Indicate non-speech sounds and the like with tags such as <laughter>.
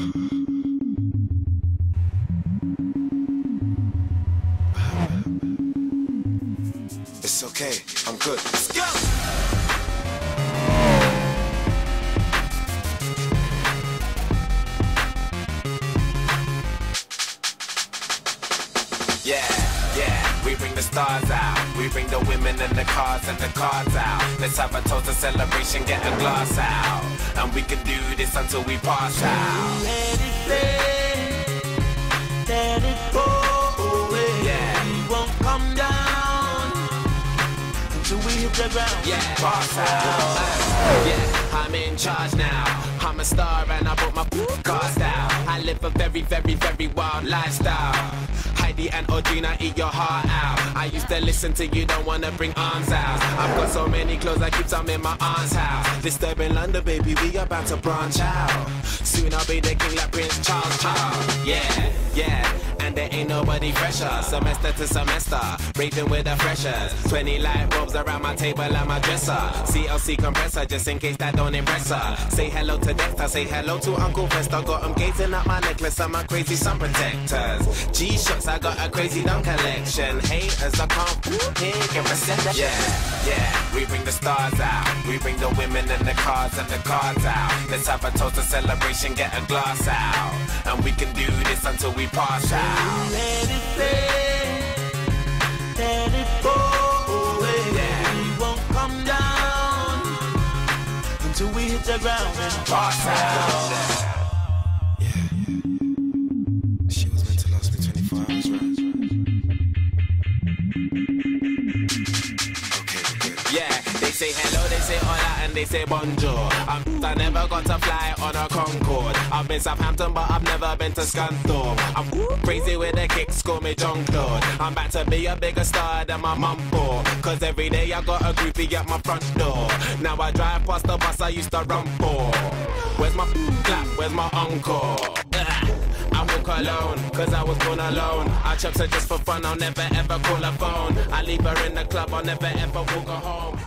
It's okay, I'm good. Let's go! Yeah, yeah we bring the stars out. We bring the women and the cars and the cards out. Let's have a toast, a celebration, get a glass out. And we can do this until we pass out. Let it play, let it go away. Yeah. We won't come down until we hit the ground. Yeah, boss out. Yeah, I'm in charge now. I'm a star and I brought my cars out. I live a very, very, very wild lifestyle. Heidi and Audrina eat your heart out. I used to listen to you, don't wanna bring arms out. I've got so many clothes, I keep some in my aunt's house. Disturbing London, baby, we about to branch out. Soon I'll be the king like Prince Charles. Charles. Yeah, yeah. And ain't nobody fresher. Semester to semester, raving with the freshers. 20 light bulbs around my table and my dresser. CLK compressor, just in case that don't impress her. Say hello to Dexter, say hello to Uncle Fester. Got him gazing at my necklace and my crazy sun protectors. G-Shocks, I got a crazy dumb collection. Haters, I can't hear get reception. Yeah, yeah, we bring the stars out. We bring the women and the cars and the cards out. Let's have a toast, a celebration, get a glass out. And we can do this until we pass out. Let it play, let it go away. Yeah. We won't come down until we hit the ground and Pass out. She say hello, they say hola, and they say bonjour. I'm, I never got to fly on a Concorde. I've been Southampton, but I've never been to Scunthorpe. I'm crazy with the kicks, call me Jean Claude. I'm about to be a bigger star than my mum for. Cause every day I got a groupie at my front door. Now I drive past the bus I used to run for. Where's my clap? Where's my encore? <laughs> I walk alone, cause I was born alone. I chucks her just for fun, I'll never ever call her phone. I leave her in the club, I'll never ever walk her home.